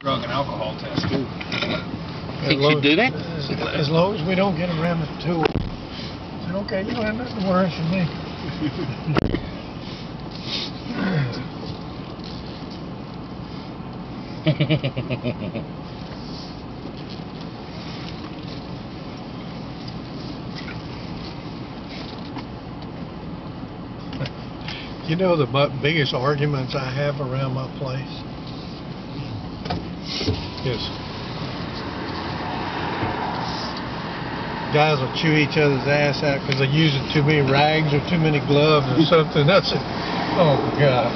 drug and alcohol test too. Think she'd do that? As, as long as we don't get around the tool. I said, okay, you don't have nothing to worry from me. You know the biggest arguments I have around my place is guys will chew each other's ass out because they're using too many rags or too many gloves or something. That's it. Oh God.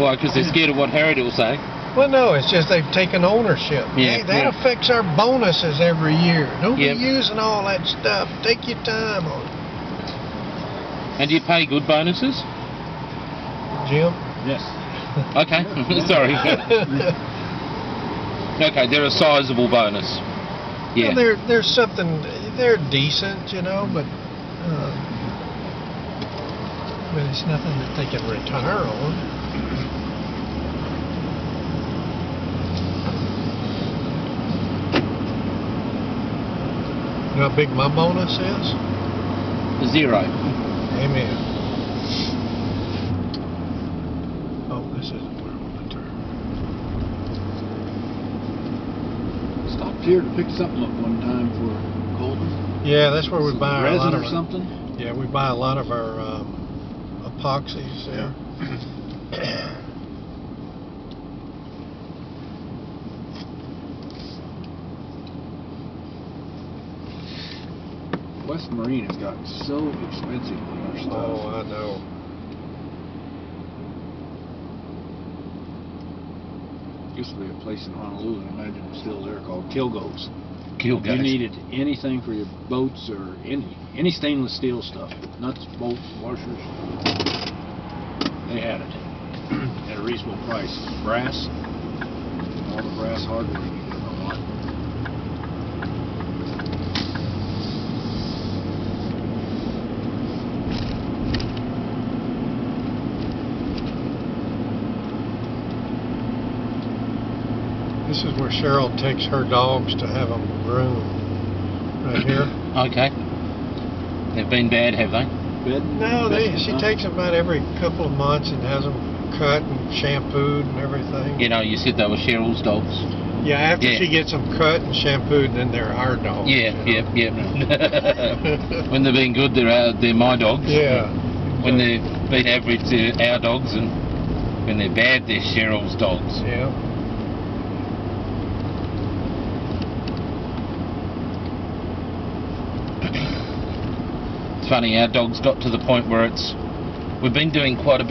Why? Because they're scared of what Harriet will say. Well, no, it's just they've taken ownership. Yeah, Hey, that yeah. affects our bonuses every year. Don't Yep. be using all that stuff. Take your time on it, And do you pay good bonuses? Jim. Yes. Okay. Sorry. okay, they're a sizable bonus. Yeah. Well, there, there's something. They're decent, you know, but. Uh, but it's nothing that they can retire on. You know how big my bonus is? Zero. Amen. Oh, this isn't where I want to turn. Here to pick something up one time for Colton. Yeah, that's where we Some buy a lot of or our, something. Yeah, we buy a lot of our um, epoxies there. West Marine has gotten so expensive on our stuff. oh, I know. Used to be a place in Honolulu, I imagine it's still there, called Kilgo's. Guys. you needed anything for your boats or any any stainless steel stuff, nuts, bolts, washers, they had it at a reasonable price. Brass, all the brass hardware you ever want. This is where Cheryl takes her dogs to have them groomed. Right here. Okay. They've been bad, have they? Bed, No, they, she huh? takes them about every couple of months and has them cut and shampooed and everything. You know, you said they were Cheryl's dogs. Yeah, after Yeah. she gets them cut and shampooed, then they're our dogs. Yeah, you know. yep, yep. when they're being good, they're our, they're my dogs. Yeah. When they're being average, they're our dogs, and when they're bad, they're Cheryl's dogs. Yeah. Funny, our dogs got to the point where it's. We've been doing quite a bit.